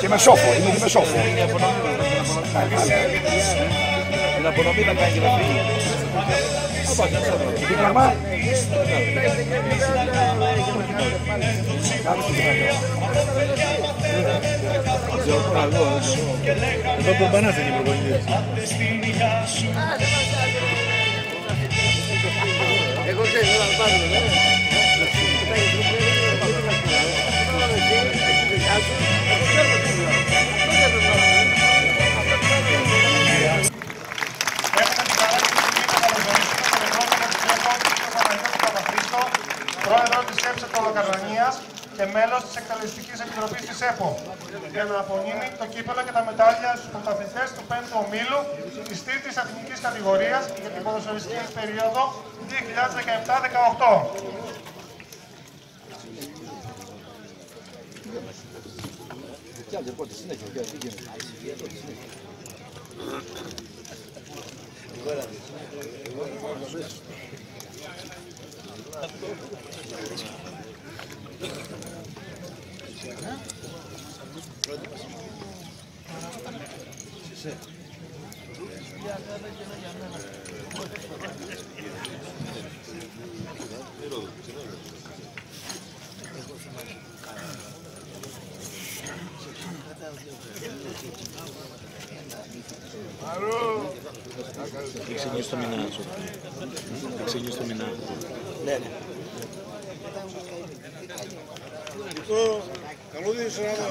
Και με σόφο, είναι και με σόφο. Την απονομή θα κάνει και να φύγει. Τι πράγμα. Εδώ τον Πανάς είναι η προπονητής. Εγώ ξέρω, θα πάρω, ΣΕΠ Επτωλοκαρνανίας και μέλος της Εκτελεστικής Επιτροπής της ΕΠΟ, για να απονείμει το κύπελο και τα μετάλλια στους πρωταθλητές του 5ου ομίλου της τρίτης εθνικής κατηγορίας για την ποδοσφαιριστική περίοδο 2017-18. Έχει ξεκινήσει το μηνά σου. Έχει ξεκινήσει το μηνά. Ναι, ναι. Καλούδι να δω.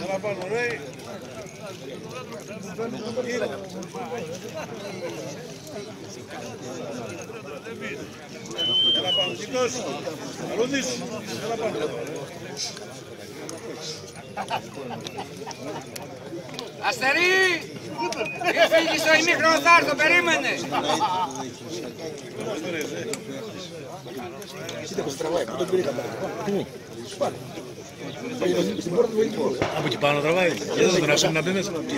Καλά πάνω, ρε. Καλά πάνω, Νίκος. Καλούδης, καλά πάνω. Αστερί! Μη φύγεις στο ημίχρονο θα έρθω, περίμενε! Κοίτα πως τραβάει, που τον πήρε Πού; Από εκεί πάνω τραβάει. Και δεν τον αφήνει να μπει μέσα. Τι.